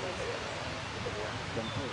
Thank you.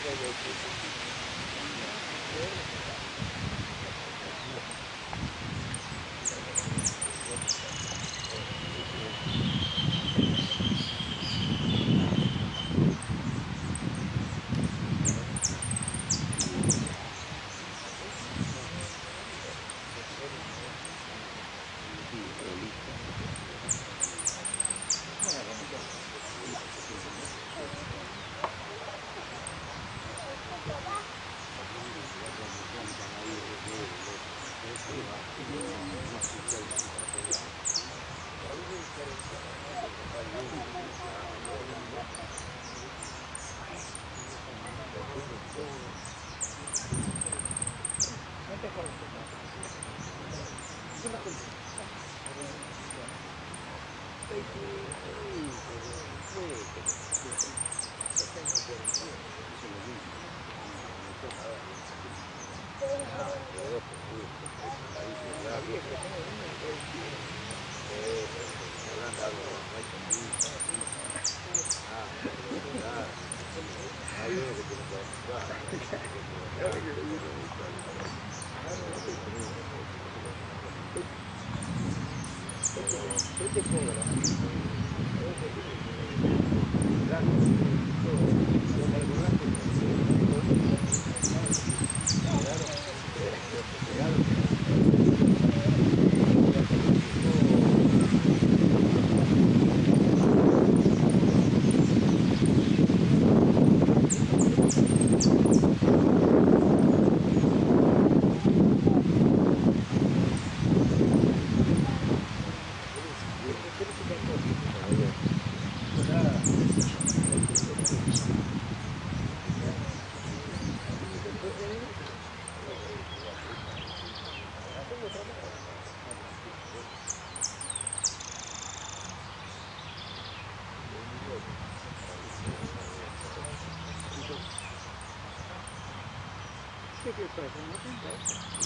casa, Isso é fantástico.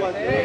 one.